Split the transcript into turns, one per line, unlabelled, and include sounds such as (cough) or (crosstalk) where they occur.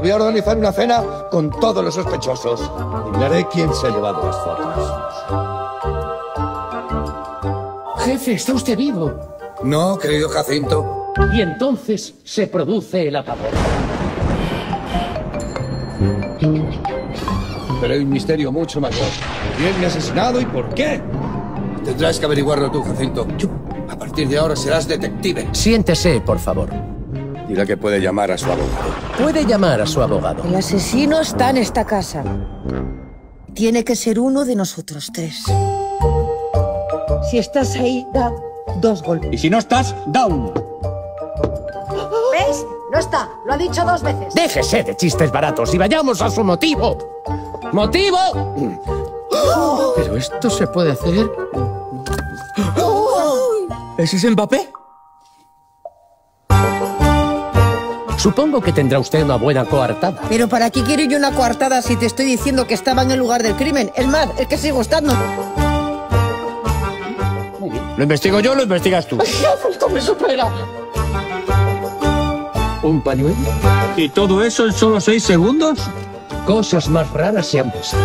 Voy a organizar una cena con todos los sospechosos. Y miraré quién se ha llevado las fotos.
Jefe, está usted vivo.
No, querido Jacinto.
Y entonces se produce el apagón.
Pero hay un misterio mucho mayor. ¿Quién me ha asesinado y por qué? Tendrás que averiguarlo tú, Jacinto. A partir de ahora serás detective.
Siéntese, por favor.
Dile que puede llamar a su abogado.
Puede llamar a su abogado.
El asesino está en esta casa. Tiene que ser uno de nosotros tres. Si estás ahí, da dos golpes.
Y si no estás, down.
¿Ves? No está. Lo ha dicho dos veces.
Déjese de chistes baratos y vayamos a su motivo. ¿Motivo? Pero esto se puede hacer.
¿Ese es Mbappé?
Supongo que tendrá usted una buena coartada.
Pero ¿para qué quiero yo una coartada si te estoy diciendo que estaba en el lugar del crimen? Es más, es que sigo estando.
¿Lo investigo yo o lo investigas tú? (laughs)
¡Esto me supera! ¿Un pañuelo?
¿Y todo eso en solo seis segundos?
Cosas más raras se han visto.